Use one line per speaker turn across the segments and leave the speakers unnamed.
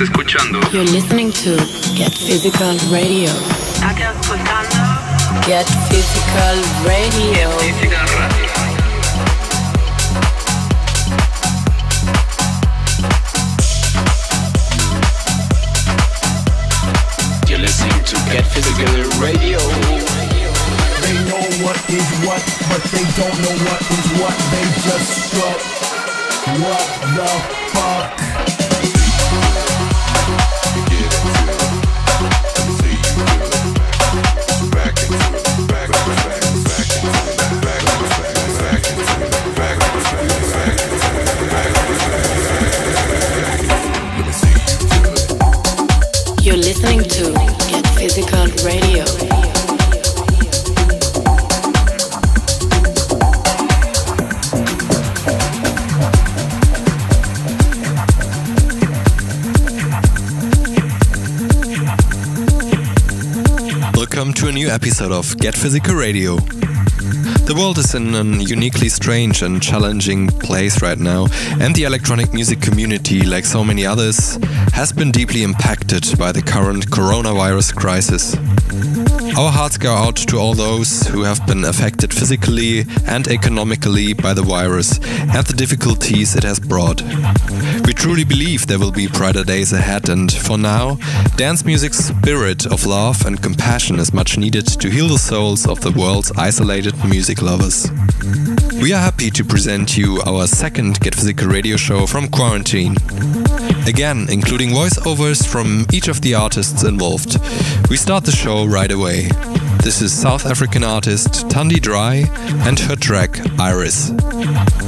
Estás escuchando.
You're listening to Get Physical Radio.
Estás escuchando.
Get Physical Radio.
Physical Radio.
You're listening to Get Physical Radio.
They know what is what, but they don't know what is what. They just struck. What the fuck?
Episode of Get Physical Radio. The world is in a uniquely strange and challenging place right now, and the electronic music community, like so many others, has been deeply impacted by the current coronavirus crisis. Our hearts go out to all those who have been affected physically and economically by the virus and the difficulties it has brought. We truly believe there will be brighter days ahead, and for now, dance music's spirit of love and compassion is much needed to heal the souls of the world's isolated music lovers. We are happy to present you our second Get Physical radio show from quarantine. Again, including voiceovers from each of the artists involved. We start the show right away. This is South African artist Thandi Draai and her track Iris.
Iris.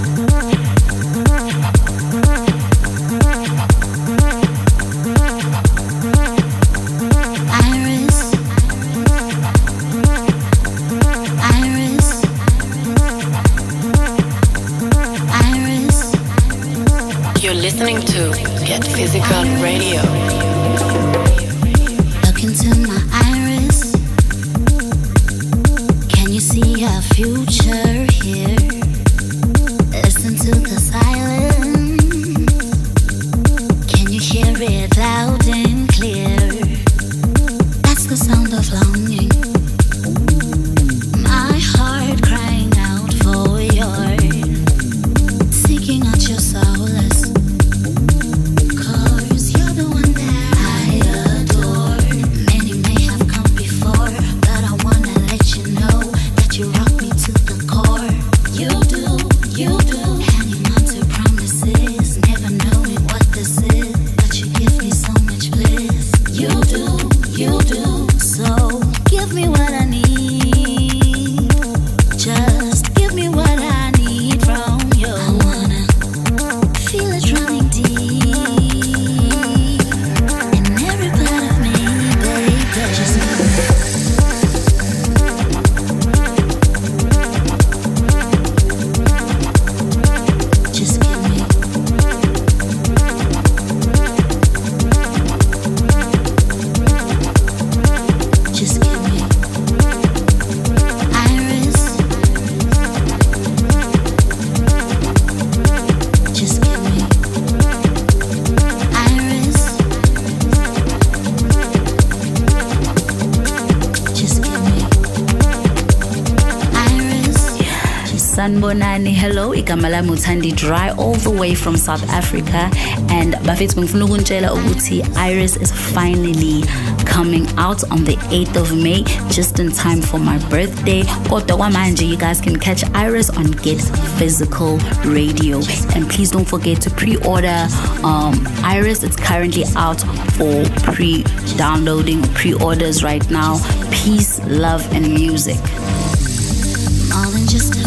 Sanibonani hello. Igama lami Draai all the way from south africa. And bafethu bengifuna ukunitshela ukuthi iris is finally coming out on the 8th of may just in time for my birthday. Kodwa kwamanje you guys can catch iris on get physical radio. And please don't forget to pre-order um, iris. It's currently out for pre-downloading pre-orders right now. Peace love and music.
More than just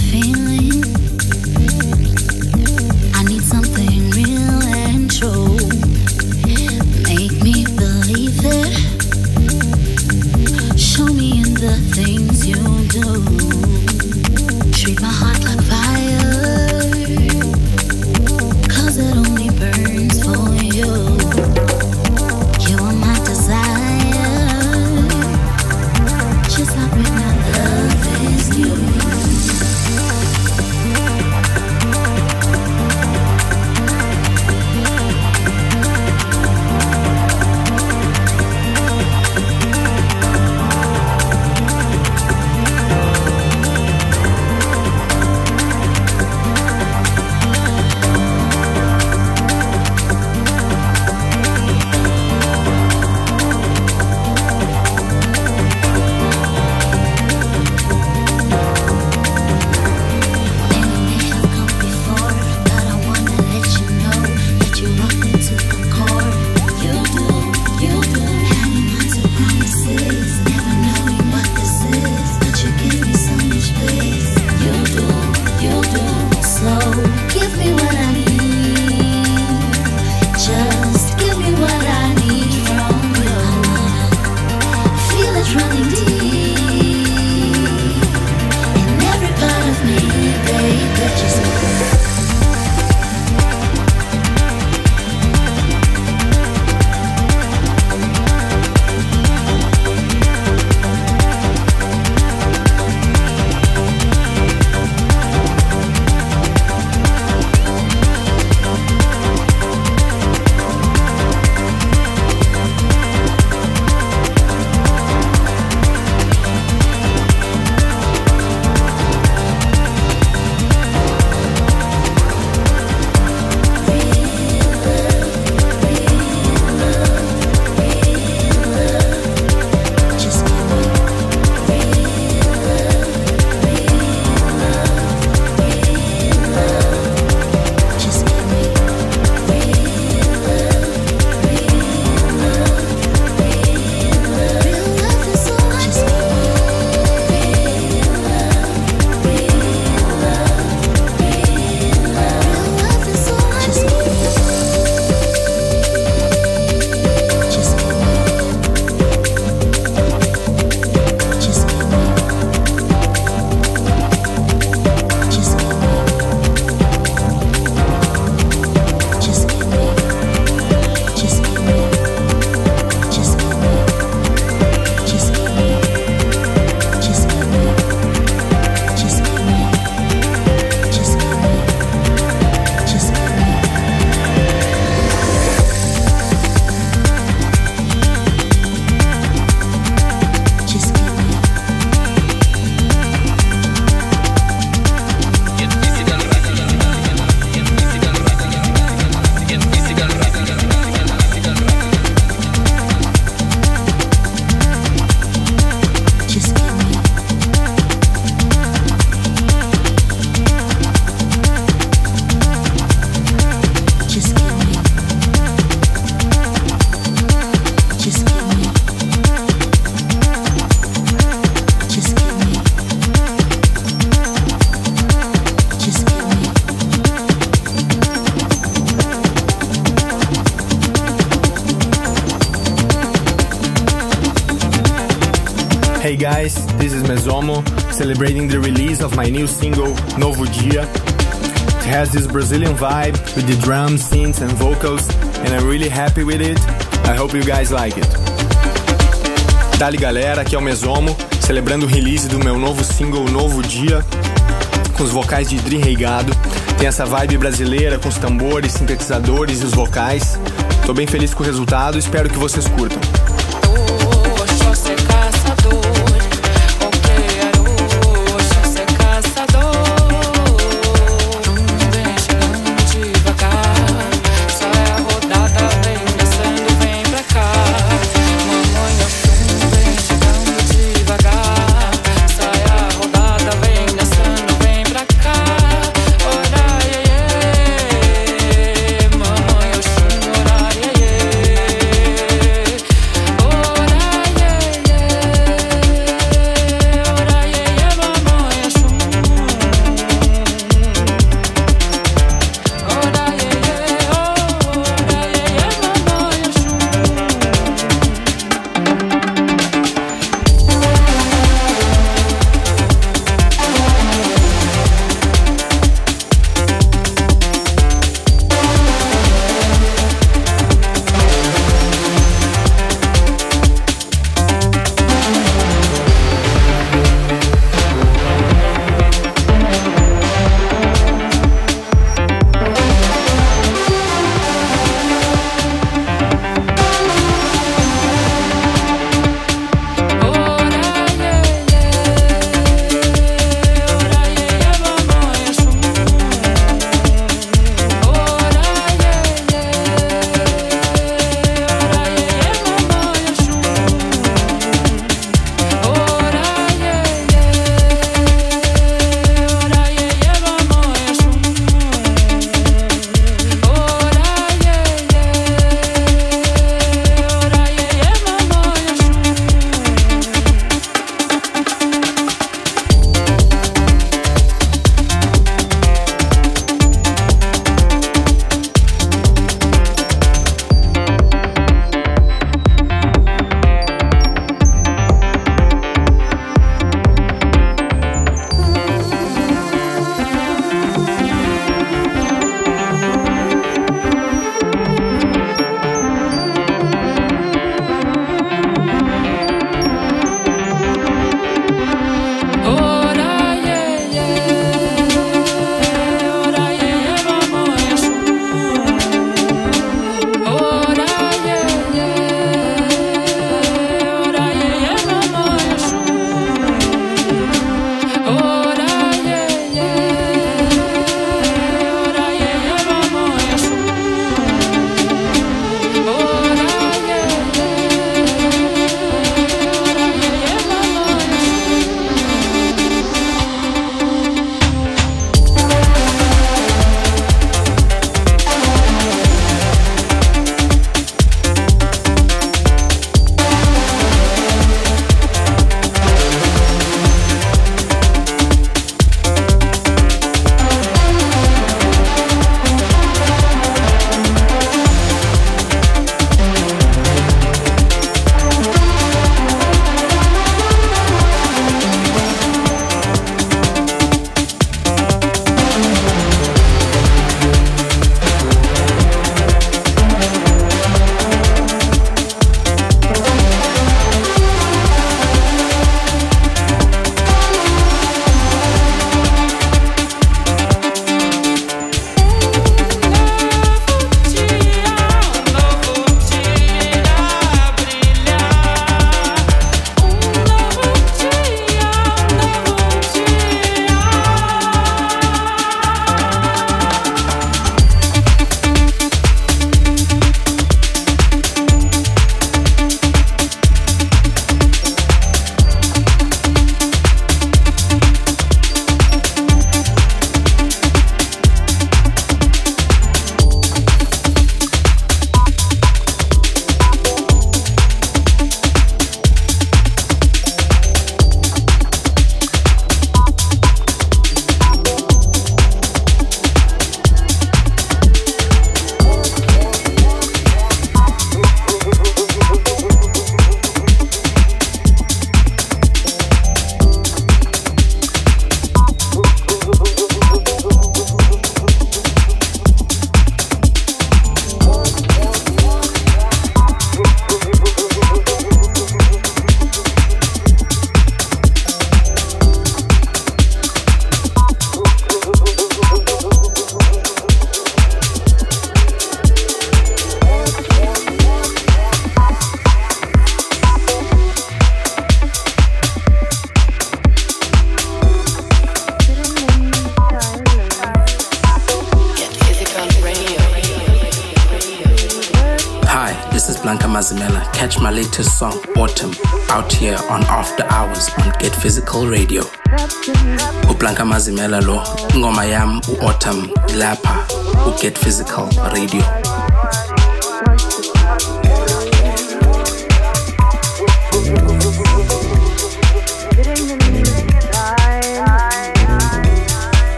celebrating the release of my new single Novo Dia. It has this Brazilian vibe with the drums, synths, and vocals, and I'm really happy with it. I hope you guys like it. Dali galera, aqui é o Mesomo, celebrando o release do meu novo single Novo Dia, com os vocais de Dri Reigado. Tem essa vibe brasileira com os tambores, sintetizadores e os vocais. Tô bem feliz com o resultado, espero que vocês curtam.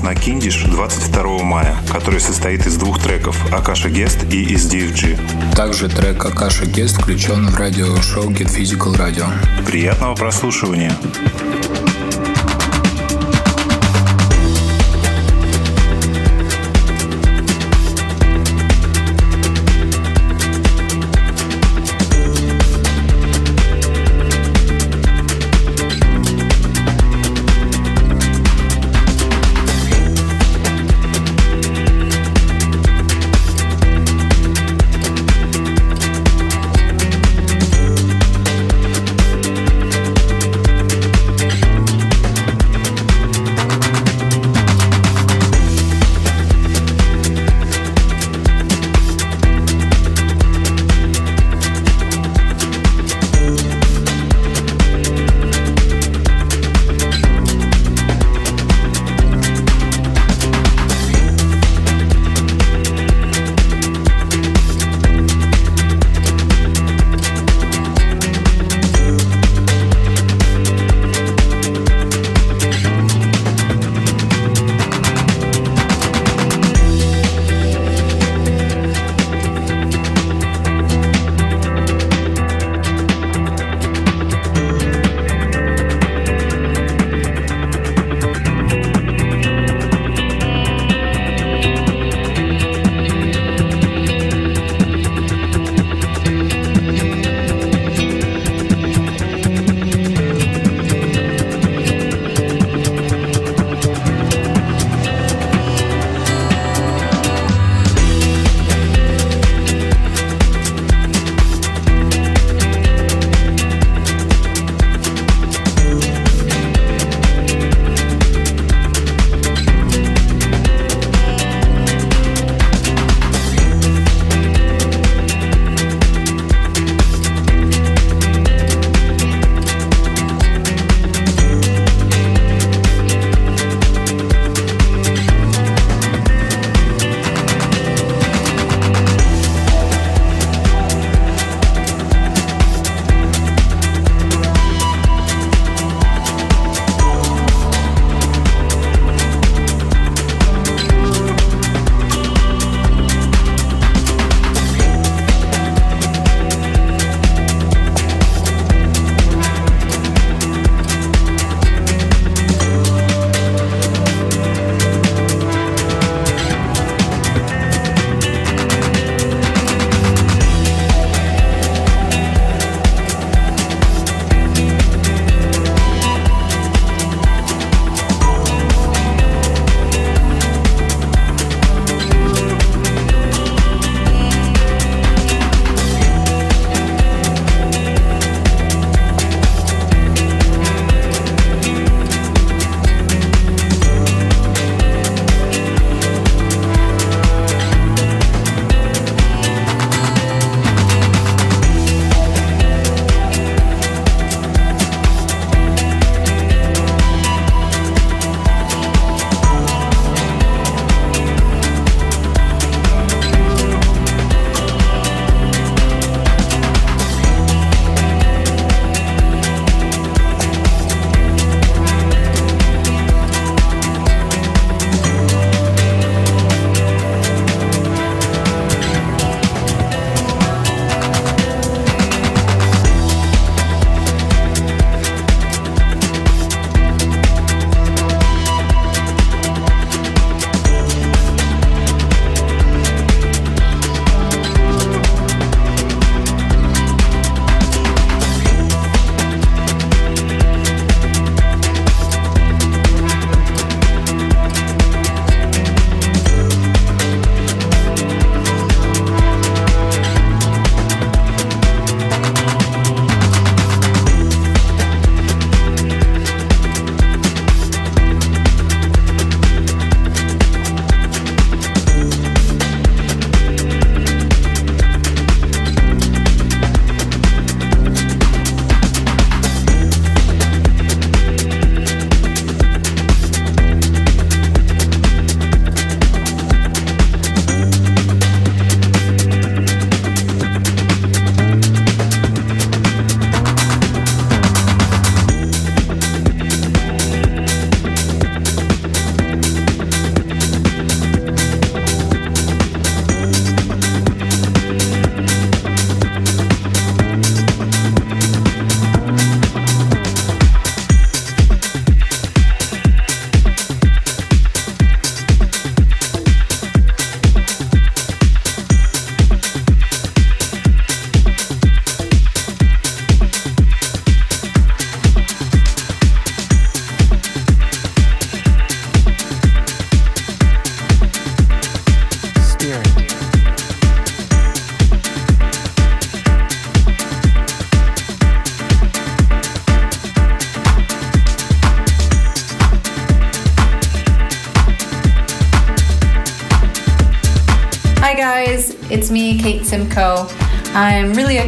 Релиз на Киндиш 22 мая, который состоит из двух треков «Акаша Гест» и из DFG.
Также трек Акаша Гест включен в радиошоу Get Physical Radio.
Приятного прослушивания!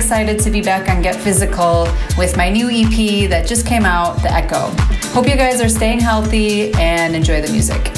Excited to be back on Get Physical with my new EP that just came out, The Echo. Hope you guys are staying healthy and enjoy the music.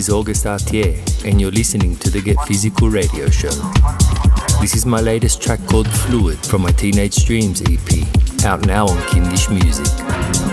is August Artier, and you're listening to the Get Physical Radio Show. This is my latest track called Fluid from my Teenage Dreams EP, out now on Kindisch Music.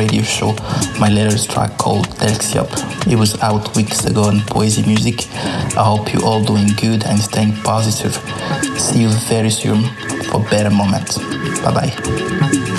Radio Show my latest track called Delxiop. It was out weeks ago on Poesie Music. I hope you all doing good and staying positive. See you very soon for better moments. Bye bye.